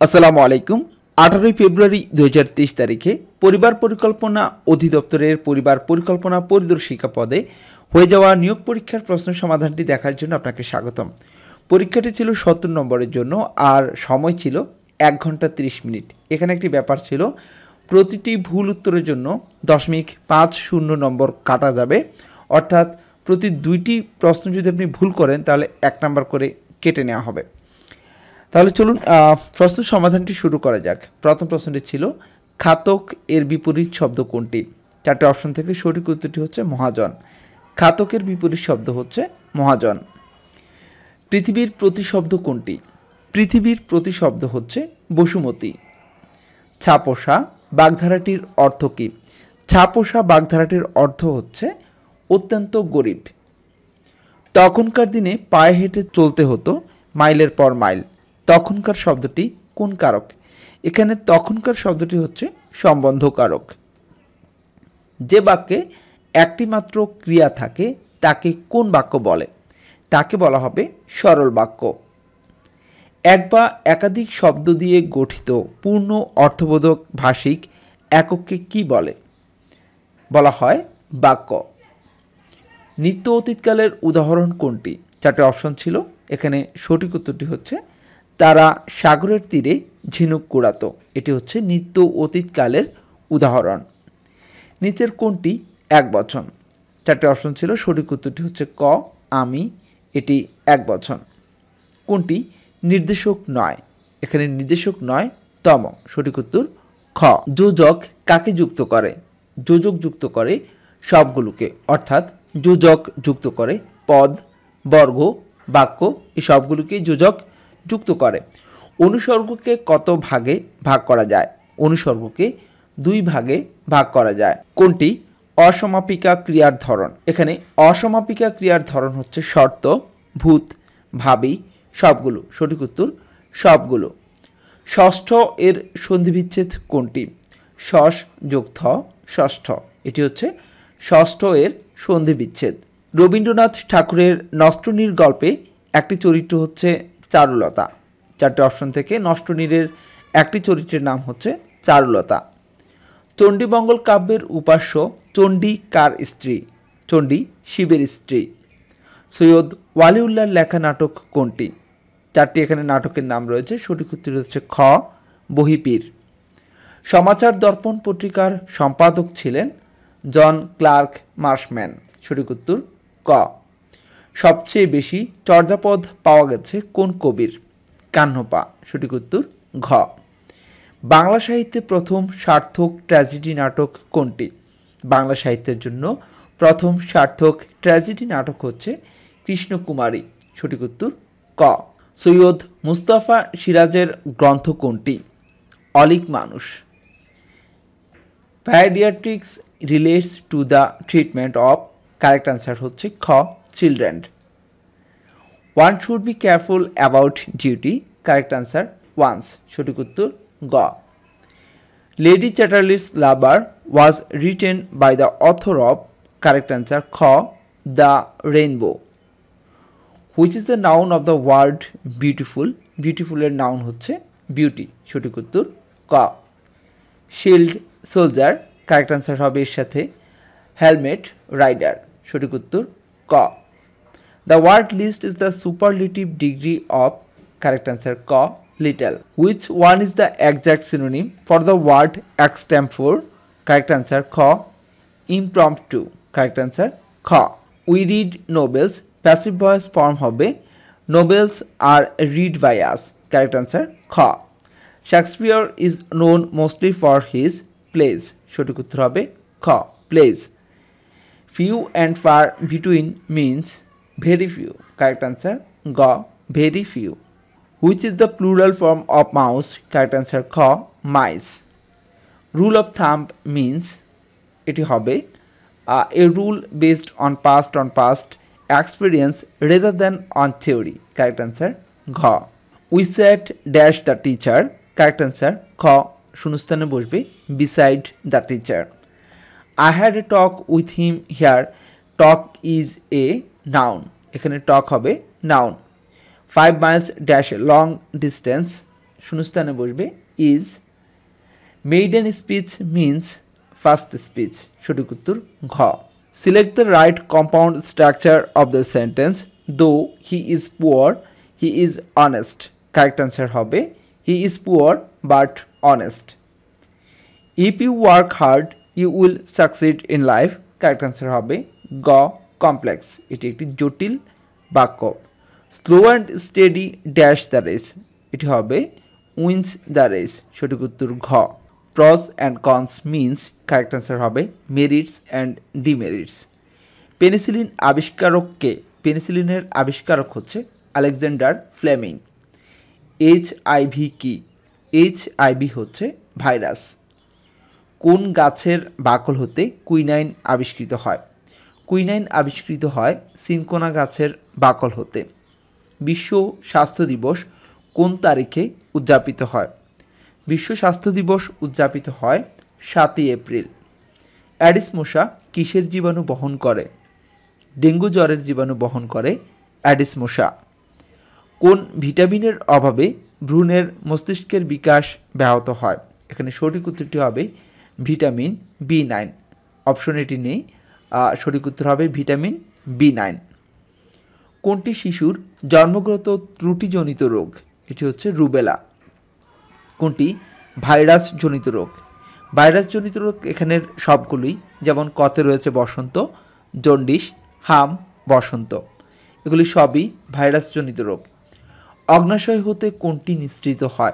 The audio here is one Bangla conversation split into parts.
আসসালামু আলাইকুম। আঠারোই ফেব্রুয়ারি দু হাজার তেইশ তারিখে পরিবার পরিকল্পনা অধিদপ্তরের পরিবার পরিকল্পনা পরিদর্শিকা পদে হয়ে যাওয়া নিয়োগ পরীক্ষার প্রশ্ন সমাধানটি দেখার জন্য আপনাকে স্বাগতম। পরীক্ষাটি ছিল সত্তর নম্বরের জন্য আর সময় ছিল এক ঘণ্টা তিরিশ মিনিট। এখানে একটি ব্যাপার ছিল, প্রতিটি ভুল উত্তরের জন্য দশমিক পাঁচ শূন্য নম্বর কাটা যাবে। অর্থাৎ প্রতি দুইটি প্রশ্ন যদি আপনি ভুল করেন, তাহলে এক নম্বর করে কেটে নেওয়া হবে। তাহলে চলুন প্রশ্ন সমাধানটি শুরু করা যাক। প্রথম প্রশ্নটি ছিল, খাতক এর বিপরীত শব্দ কোনটি? চারটে অপশন থেকে সঠিক উত্তরটি হচ্ছে মহাজন। খাতকের বিপরীত শব্দ হচ্ছে মহাজন। পৃথিবীর প্রতিশব্দ কোনটি? পৃথিবীর প্রতিশব্দ হচ্ছে বসুমতী। ছাপোষা বাগধারাটির অর্থ কী? ছাপোষা বাগধারাটির অর্থ হচ্ছে অত্যন্ত গরিব। তখনকার দিনে পায়ে হেঁটে চলতে হতো মাইলের পর মাইল। তখনকার শব্দটি কোন কারক? এখানে তখনকার শব্দটি হচ্ছে সম্বন্ধকারক। যে বাক্যে একটি মাত্র ক্রিয়া থাকে, তাকে কোন বাক্য বলে? তাকে বলা হবে সরল বাক্য। এক বা একাধিক শব্দ দিয়ে গঠিত পূর্ণ, অর্থবোধক, ভাষিক একককে কি বলে? বলা হয় বাক্য। নিত্য অতীতকালের উদাহরণ কোনটি? চারটে অপশন ছিল। এখানে সঠিক উত্তরটি হচ্ছে তারা সাগরের তীরে ঝিনুক কুড়াতো। এটি হচ্ছে নিত্য অতীতকালের উদাহরণ। নিচের কোনটি এক বচন। চারটে অপশন ছিল, সঠিক উত্তরটি হচ্ছে ক, আমি, এটি এক বচন। কোনটি নির্দেশক নয়। এখানে নির্দেশক নয়, তম। সঠিক উত্তর, খ। যোজক কাকে যুক্ত করে? যোজক যুক্ত করে সবগুলোকে। অর্থাৎ যোজক যুক্ত করে পদ, বর্গ, বাক্য, এই সবগুলোকে যোজক যুক্ত করে। অনুসর্গকে কত ভাগে ভাগ করা যায়? অনুসর্গকে দুই ভাগে ভাগ করা যায়। কোনটি? অসমাপিকা ক্রিয়ার ধরন। এখানে অসমাপিকা ক্রিয়ার ধরন হচ্ছে শর্ত, ভূত, ভাবি, সবগুলো। সঠিক উত্তর, সবগুলো। ষষ্ঠ এর সন্ধিবিচ্ছেদ কোনটি? ষষ যোগ থ, ষষ্ঠ। এটি হচ্ছে ষষ্ঠ এর সন্ধিবিচ্ছেদ। রবীন্দ্রনাথ ঠাকুরের নষ্টনীর গল্পে একটি চরিত্র হচ্ছে চারুলতা। চারটে অপশন থেকে নষ্টনীরের একটি চরিত্রের নাম হচ্ছে চারুলতা। চণ্ডীমঙ্গল কাব্যের উপাস্য চণ্ডী কার স্ত্রী? চণ্ডী শিবের স্ত্রী। সৈয়দ ওয়ালিউল্লাহর লেখা নাটক কোনটি? চারটি এখানে নাটকের নাম রয়েছে। সঠিক উত্তর হচ্ছে খ, বহিপীর। সমাচার দর্পণ পত্রিকার সম্পাদক ছিলেন জন ক্লার্ক মার্শম্যান। সঠিক উত্তর ক। সবচেয়ে বেশি চর্যাপদ পাওয়া গেছে কোন কবির? কাহ্নপা সঠিক উত্তর, ঘ। বাংলা সাহিত্যে প্রথম সার্থক ট্র্যাজেডি নাটক কোনটি? বাংলা সাহিত্যের জন্য প্রথম সার্থক ট্র্যাজেডি নাটক হচ্ছে কৃষ্ণকুমারী, সঠিক উত্তর, ক। সৈয়দ মুস্তাফা সিরাজের গ্রন্থ কোনটি? অলিক মানুষ। Pediatrics relates to the treatment of correct answer হচ্ছে খ। Children one should be careful about duty correct answer one's সঠিক উত্তর, গ। Lady Chatterley's Lover was written by the author of correct answer খ the Rainbow which is the noun of the word beautiful বিউটিফুলের noun হচ্ছে বিউটি সঠিক উত্তর, ক। শিল্ড সোলজার কারেক্ট অ্যান্সার হবে এর সাথে। হেলমেট রাইডার সঠিক উত্তর, ক। Least is the superlative degree of correct answer ক little which one is the exact synonym for the word extempore correct answer খ ইমপ্রম্পটু কারেক্ট অ্যান্সার খ we read novels passive voice form হবে novels are read by us correct answer খ Shakespeare is known mostly for his plays সঠিক উত্তর হবে খ plays few and far between means very few correct answer গ very few which is the plural form of mouse correct answer খ mice rule of thumb means এটি হবে a rule based on past on past experience rather than on theory correct answer ঘ. We sat dash the teacher correct answer খ, শূন্যস্থানে বসবে beside the teacher I had a talk with him here talk is a noun এখানে টক হবে noun five miles dash long distance শূন্যস্থানে বসবে is maiden speech means first speech সঠিক উত্তর ঘ. Select the right compound structure of the sentence though he is poor he is honest correct answer হবে he is poor but honest if you work hard you will succeed in life correct answer হবে, গ. কমপ্লেক্স এটি একটি জটিল বাক্য। Slow and steady dash the race এটি হবে উইন্স দ্য রেস সঠিক উত্তর ঘ। Pros and cons means correct answer হবে মেরিটস অ্যান্ড ডিমেরিটস পেনিসিলিন আবিষ্কারককে পেনিসিলিনের আবিষ্কারক হচ্ছে আলেকজান্ডার ফ্লেমিং এইচ আইভি কি? এইচ আইভি হচ্ছে ভাইরাস কোন গাছের বাকল হতে কুইনাইন আবিষ্কৃত হয়? কুইনাইন আবিষ্কৃত হয় সিনকোনা গাছের বাকল হতে। বিশ্ব স্বাস্থ্য দিবস কোন তারিখে উদযাপিত হয়? বিশ্ব স্বাস্থ্য দিবস উদযাপিত হয় সাতই এপ্রিল। অ্যাডিস মশা কিসের জীবাণু বহন করে? ডেঙ্গু জ্বরের জীবাণু বহন করে অ্যাডিস মশা। কোন ভিটামিনের অভাবে ভ্রূণের মস্তিষ্কের বিকাশ ব্যাহত হয়? এখানে সঠিক উত্তরটি হবে ভিটামিন বি নাইন। অপশন এটি নেই। সঠিক উত্তর হবে ভিটামিন বি নাইন। কোনটি শিশুর জন্মগত ত্রুটিজনিত রোগ? এটি হচ্ছে রুবেলা। কোনটি? ভাইরাসজনিত রোগ। ভাইরাসজনিত রোগ এখানের সবগুলোই, যেমন কতে রয়েছে বসন্ত, জন্ডিস, হাম, বসন্ত, এগুলি সবই ভাইরাসজনিত রোগ। অগ্নাশয় হতে কোনটি নিঃসৃত হয়?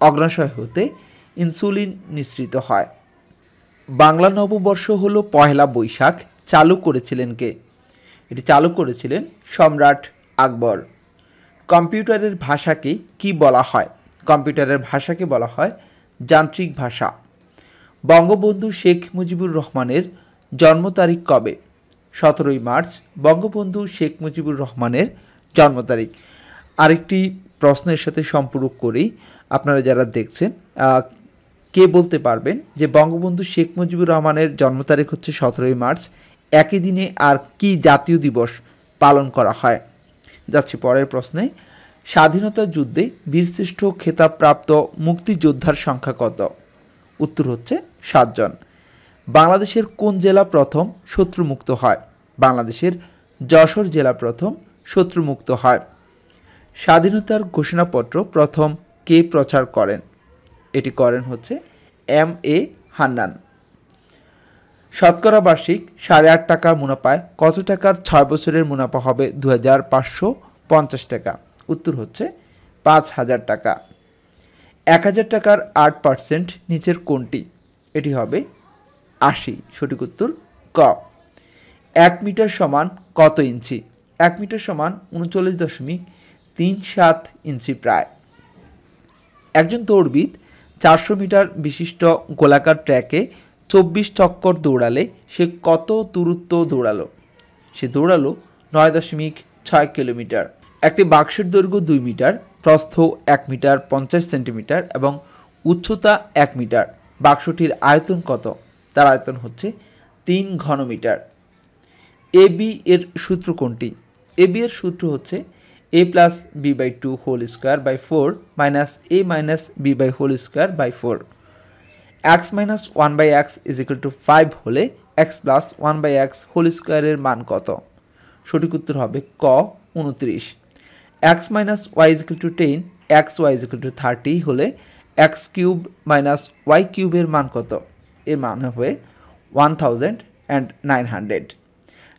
অগ্নাশয় হতে ইনসুলিন নিঃসৃত হয়। বাংলা নববর্ষ হলো পয়লা বৈশাখ। চালু করেছিলেন কে? এটি চালু করেছিলেন সম্রাট আকবর। কম্পিউটারের ভাষাকে কি বলা হয়? কম্পিউটারের ভাষাকে বলা হয় যান্ত্রিক ভাষা। বঙ্গবন্ধু শেখ মুজিবুর রহমানের জন্ম তারিখ কবে? সতেরোই মার্চ, বঙ্গবন্ধু শেখ মুজিবুর রহমানের জন্ম তারিখ। আরেকটি প্রশ্নের সাথে সম্পর্ক করেই আপনারা যারা দেখছেন কে বলতে পারবেন যে বঙ্গবন্ধু শেখ মুজিবুর রহমানের জন্ম তারিখ হচ্ছে সতেরোই মার্চ একই দিনে আর কি জাতীয় দিবস পালন করা হয়? যাচ্ছি পরের প্রশ্নে। স্বাধীনতা যুদ্ধে বীরশ্রেষ্ঠ খেতাবপ্রাপ্ত মুক্তিযোদ্ধার সংখ্যা কত? উত্তর হচ্ছে সাতজন। বাংলাদেশের কোন জেলা প্রথম শত্রুমুক্ত হয়? বাংলাদেশের যশোর জেলা প্রথম শত্রুমুক্ত হয়। স্বাধীনতার ঘোষণাপত্র প্রথম কে প্রচার করেন? এটি করেন হচ্ছে এম এ হান্নান। শতকরা বার্ষিক সাড়ে আট টাকা মুনাফায় কত টাকার ছয় বছরের মুনাফা হবে দু হাজার পাঁচশো পঞ্চাশ টাকা? উত্তর হচ্ছে পাঁচ হাজার টাকা। এক হাজার টাকার আট পার্সেন্ট নিচের কোনটি? এটি হবে আশি। সঠিক উত্তর ক। এক মিটার সমান কত ইঞ্চি? এক মিটার সমান উনচল্লিশ দশমিক তিন সাত ইঞ্চি প্রায়। একজন দৌড়বিদ চারশো মিটার বিশিষ্ট গোলাকার ট্র্যাকে চব্বিশ চক্কর দৌড়ালে সে কত দূরত্ব দৌড়ালো? সে দৌড়ালো নয় দশমিক ছয় কিলোমিটার। একটি বাক্সের দৈর্ঘ্য দুই মিটার, প্রস্থ এক মিটার, পঞ্চাশ সেন্টিমিটার এবং উচ্চতা এক মিটার। বাক্সটির আয়তন কত? তার আয়তন হচ্ছে তিন ঘনমিটার। এ বি এর সূত্র কোনটি? এ বি এর সূত্র হচ্ছে A plus B by two whole square by four minus A minus B by whole square by four. X minus one by X is equal to five হলে X plus one by X whole স্কোয়ারের মান কত? সঠিক উত্তর হবে ক উনত্রিশ। X minus Y is equal to ten X Y is equal to thirty হলে এক্স কিউব মাইনাস ওয়াই কিউবের মান কত? এর মান হবে one thousand and nine hundred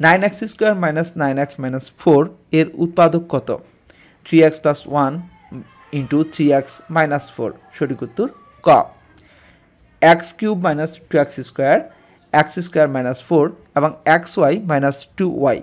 nine X square minus nine X minus four এর উৎপাদক কত? Three X plus one into three X minus four সঠিক উত্তর ক। X cube minus two X square X square minus four এবং X Y minus two Y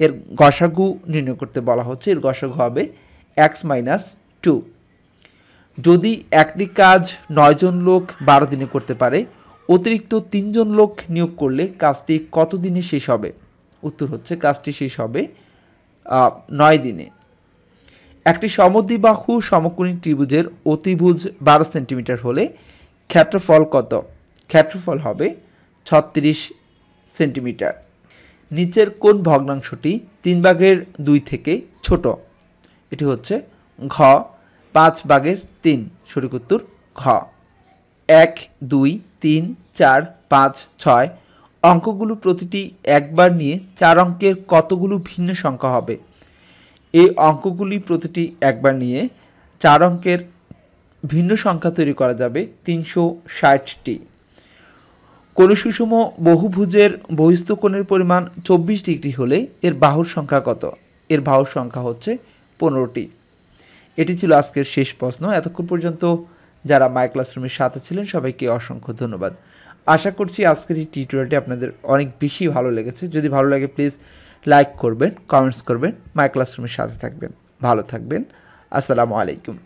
এর গসাগু নির্ণয় করতে বলা হচ্ছে। এর গসাগু হবে এক্স মাইনাস টু যদি একটি কাজ নয়জন লোক বারো দিনে করতে পারে, অতিরিক্ত তিনজন লোক নিয়োগ করলে কাজটি কত দিনে শেষ হবে? উত্তর হচ্ছে কাজটি শেষ হবে নয় দিনে। একটি সমদ্বিবাহু সমকোণী ত্রিভুজের অতিভুজ বারো সেন্টিমিটার হলে ক্ষেত্রফল কত? ক্ষেত্রফল হবে ছত্রিশ সেন্টিমিটার। নিচের কোন ভগ্নাংশটি তিন ভাগের দুই থেকে ছোট। এটি হচ্ছে ঘ পাঁচ বাগের তিন, সঠিক ঘ। এক, দুই, তিন, চার, পাঁচ, ছয় অঙ্কগুলো প্রতিটি একবার নিয়ে চার অঙ্কের কতগুলো ভিন্ন সংখ্যা হবে? এই অঙ্কগুলি প্রতিটি একবার নিয়ে চার অঙ্কের ভিন্ন সংখ্যা তৈরি করা যাবে তিনশো ষাটটি। কোনো সুষম বহুভুজের বহিস্থ কোণের পরিমাণ চব্বিশ ডিগ্রি হলে এর বাহুর সংখ্যা কত? এর বাহুর সংখ্যা হচ্ছে পনেরোটি। এটি ছিল আজকের শেষ প্রশ্ন। এতক্ষণ পর্যন্ত যারা মাই ক্লাসরুমের সাথে ছিলেন, সবাইকে অসংখ্য ধন্যবাদ। আশা করছি আজকের এই টিউটোরিয়ালটি আপনাদের অনেক বেশি ভালো লেগেছে। যদি ভালো লাগে, প্লিজ লাইক করবেন, কমেন্টস করবেন, মাই ক্লাসরুমের সাথে থাকবেন। ভালো থাকবেন। আসসালামু আলাইকুম।